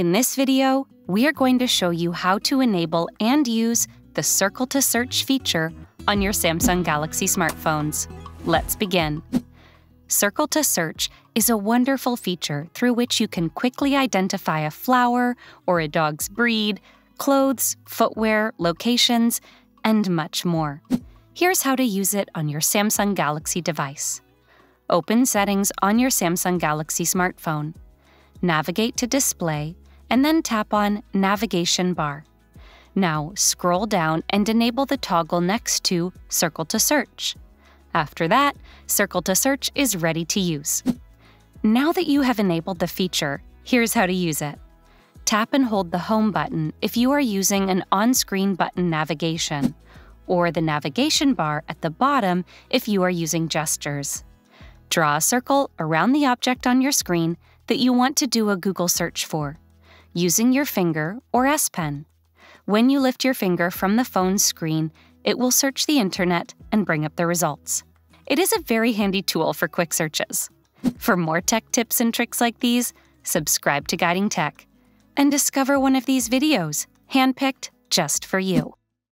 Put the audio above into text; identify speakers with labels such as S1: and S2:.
S1: In this video, we are going to show you how to enable and use the Circle to Search feature on your Samsung Galaxy smartphones. Let's begin. Circle to Search is a wonderful feature through which you can quickly identify a flower or a dog's breed, clothes, footwear, locations, and much more. Here's how to use it on your Samsung Galaxy device. Open Settings on your Samsung Galaxy smartphone. Navigate to Display, and then tap on Navigation Bar. Now scroll down and enable the toggle next to Circle to Search. After that, Circle to Search is ready to use. Now that you have enabled the feature, here's how to use it. Tap and hold the Home button if you are using an on-screen button navigation, or the navigation bar at the bottom if you are using gestures. Draw a circle around the object on your screen that you want to do a Google search for, using your finger or S Pen. When you lift your finger from the phone's screen, it will search the internet and bring up the results. It is a very handy tool for quick searches. For more tech tips and tricks like these, subscribe to Guiding Tech and discover one of these videos handpicked just for you.